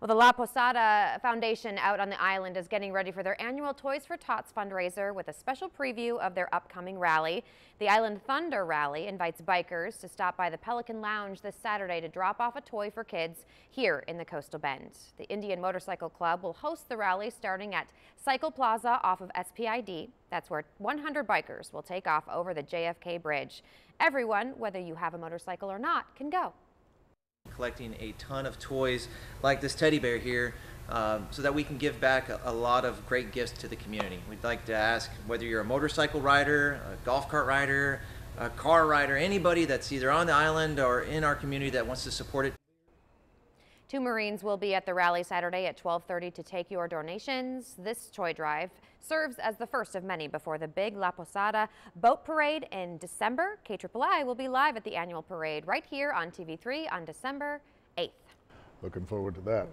Well, the La Posada Foundation out on the island is getting ready for their annual Toys for Tots fundraiser with a special preview of their upcoming rally. The Island Thunder Rally invites bikers to stop by the Pelican Lounge this Saturday to drop off a toy for kids here in the Coastal Bend. The Indian Motorcycle Club will host the rally starting at Cycle Plaza off of SPID. That's where 100 bikers will take off over the JFK Bridge. Everyone, whether you have a motorcycle or not, can go collecting a ton of toys like this teddy bear here um, so that we can give back a, a, lot of great gifts to the community. We'd like to ask whether you're a motorcycle rider, a golf cart rider, a car rider, anybody that's either on the island or in our community that wants to support it. Two Marines will be at the rally Saturday at 1230 to take your donations. This toy drive serves as the first of many before the big La Posada boat parade in December. KIII will be live at the annual parade right here on TV3 on December 8th. Looking forward to that.